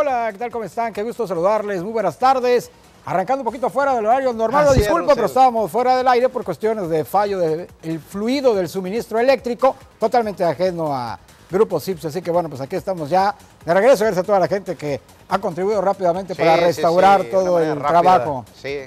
Hola, ¿qué tal? ¿Cómo están? Qué gusto saludarles. Muy buenas tardes. Arrancando un poquito fuera del horario normal, es, disculpa, pero estábamos fuera del aire por cuestiones de fallo del fluido del suministro eléctrico, totalmente ajeno a Grupo CIPS. Así que bueno, pues aquí estamos ya de regreso. Gracias a toda la gente que ha contribuido rápidamente Sí, para restaurar sí, todo el rápida. trabajo. Sí,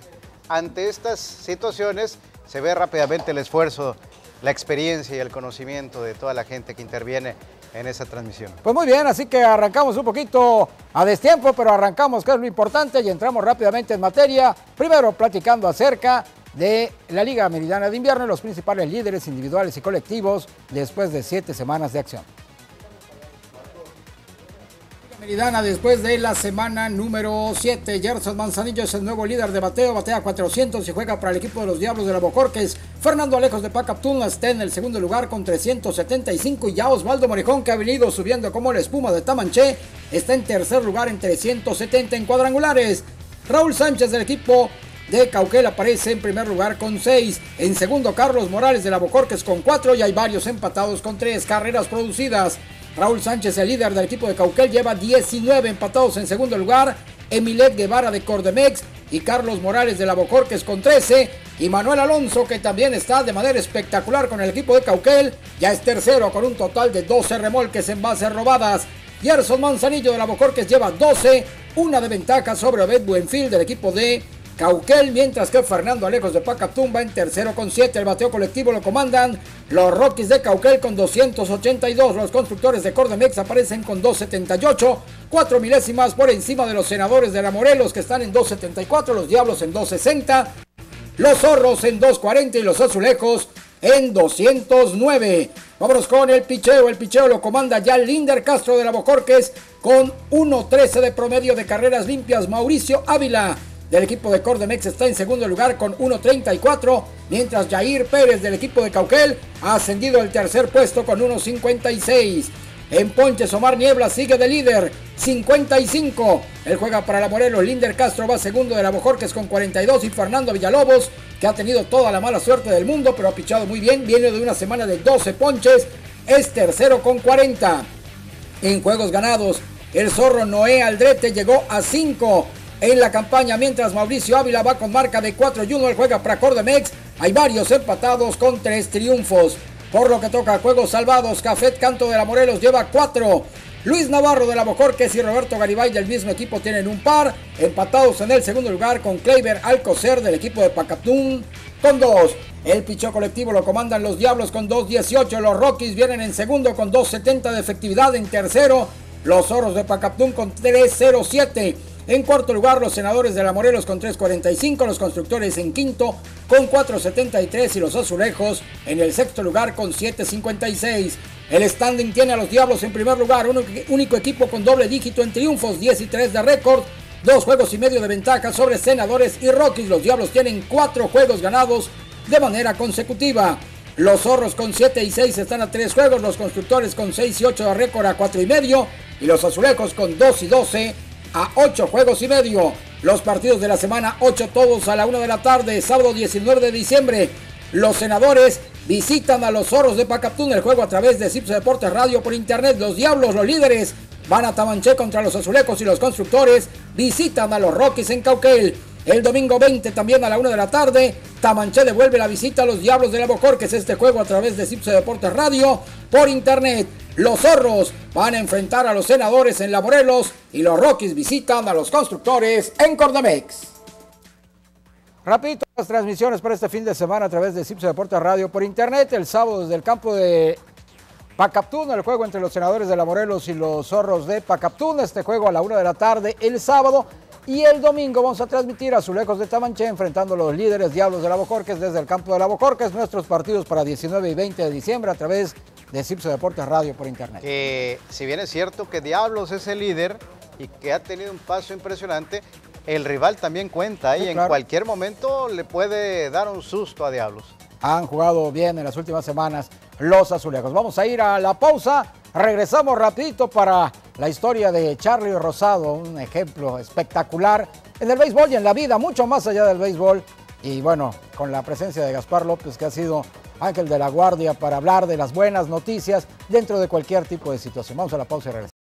ante estas situaciones se ve rápidamente el esfuerzo, la experiencia y el conocimiento de toda la gente que interviene en esa transmisión. Pues muy bien, así que arrancamos un poquito a destiempo, pero arrancamos, que es lo importante, y entramos rápidamente en materia. Primero, platicando acerca de la Liga Meridiana de Invierno y los principales líderes individuales y colectivos después de siete semanas de acción. Meridiana después de la semana número 7. Gerson Manzanillo es el nuevo líder de bateo, batea 400 y juega para el equipo de los Diablos de la Bocorques. Fernando Alejos de Pacaptún está en el segundo lugar con 375 y ya Osvaldo Morejón que ha venido subiendo como la espuma de Tamanché está en tercer lugar en 370 en cuadrangulares. Raúl Sánchez del equipo de Cauquel aparece en primer lugar con 6. En segundo, Carlos Morales de la Bocorques con 4 y hay varios empatados con 3 carreras producidas. Raúl Sánchez, el líder del equipo de Cauquel, lleva 19 empatados en segundo lugar. Emilet Guevara de Cordemex y Carlos Morales de la Bocorques con 13. Y Manuel Alonso, que también está de manera espectacular con el equipo de Cauquel, ya es tercero con un total de 12 remolques en bases robadas. Gerson Manzanillo de la Bocorques lleva 12, una de ventaja sobre Obed Buenfil del equipo de Cauquel, mientras que Fernando Alejos de Pacaptum va en tercero con 7. El bateo colectivo lo comandan los Rockies de Cauquel con 282. Los constructores de Cordemex aparecen con 278. Cuatro milésimas por encima de los senadores de la Morelos que están en 274. Los Diablos en 260. Los Zorros en 240 y los Azulejos en 209. Vámonos con el picheo. El picheo lo comanda ya Linder Castro de la Bocorques con 1.13 de promedio de carreras limpias. Mauricio Ávila del equipo de Cordemex está en segundo lugar con 1.34, mientras Jair Pérez del equipo de Cauquel ha ascendido al tercer puesto con 1.56. En Ponches, Omar Niebla sigue de líder, 55. Él juega para la Morelos, Linder Castro va segundo de la Bojorques con 42 y Fernando Villalobos, que ha tenido toda la mala suerte del mundo, pero ha pichado muy bien, viene de una semana de 12 ponches, es tercero con 40. En juegos ganados, el zorro Noé Aldrete llegó a 5 en la campaña, mientras Mauricio Ávila va con marca de 4 y 1. Él juega para Cordemex. Hay varios empatados con 3 triunfos. Por lo que toca juegos salvados, Cafet Canto de la Morelos lleva 4. Luis Navarro de la Bocorques y Roberto Garibay del mismo equipo tienen un par. Empatados en el segundo lugar con Kleiber Alcocer del equipo de Pacatún con 2. El pichó colectivo lo comandan los Diablos con 2.18. Los Rockies vienen en segundo con 2.70 de efectividad. En tercero, los Zorros de Pacatún con 3.07. En cuarto lugar, los senadores de la Morelos con 3.45, los constructores en quinto con 4.73 y los azulejos en el sexto lugar con 7.56. El standing tiene a los Diablos en primer lugar, un único equipo con doble dígito en triunfos, 10 y 3 de récord, dos juegos y medio de ventaja sobre senadores y Rockies. Los Diablos tienen cuatro juegos ganados de manera consecutiva. Los zorros con 7 y 6 están a 3 juegos, los constructores con 6 y 8 de récord a 4 y medio y los azulejos con 2 y 12 a 8 juegos y medio. Los partidos de la semana 8 todos a la 1 de la tarde, sábado 19 de diciembre. Los senadores visitan a los zorros de Pacaptún, el juego a través de Cipso Deportes Radio por internet. Los diablos, los líderes, van a Tamanché contra los azulecos y los constructores visitan a los Rockies en Cauquel. El domingo 20 también a la 1 de la tarde, Tamanché devuelve la visita a los Diablos de la Bocor, que es este juego a través de Cipso Deportes Radio por internet. Los zorros van a enfrentar a los senadores en La Morelos y los Rockies visitan a los constructores en Cordemex. Rapidito las transmisiones para este fin de semana a través de Cipso Deportes Radio por internet. El sábado desde el campo de Pacaptún, el juego entre los senadores de La Morelos y los zorros de Pacaptún. Este juego a la 1 de la tarde el sábado. Y el domingo vamos a transmitir a Azulejos de Tamanché enfrentando a los líderes Diablos de la Bocorques desde el campo de la Bocorques. Nuestros partidos para 19 y 20 de diciembre a través de Cipso Deportes Radio por internet. Que si bien es cierto que Diablos es el líder y que ha tenido un paso impresionante, el rival también cuenta y Sí, en cualquier momento le puede dar un susto a Diablos. Han jugado bien en las últimas semanas los azulejos. Vamos a ir a la pausa. Regresamos rapidito para la historia de Charlie Rosado, un ejemplo espectacular en el béisbol y en la vida, mucho más allá del béisbol. Y bueno, con la presencia de Gaspar López, que ha sido ángel de la guardia para hablar de las buenas noticias dentro de cualquier tipo de situación. Vamos a la pausa y regresamos.